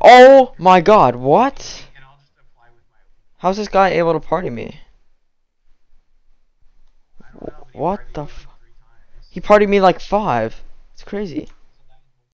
Oh my god, what? How's this guy able to party me? What the. He partied me like five. It's crazy.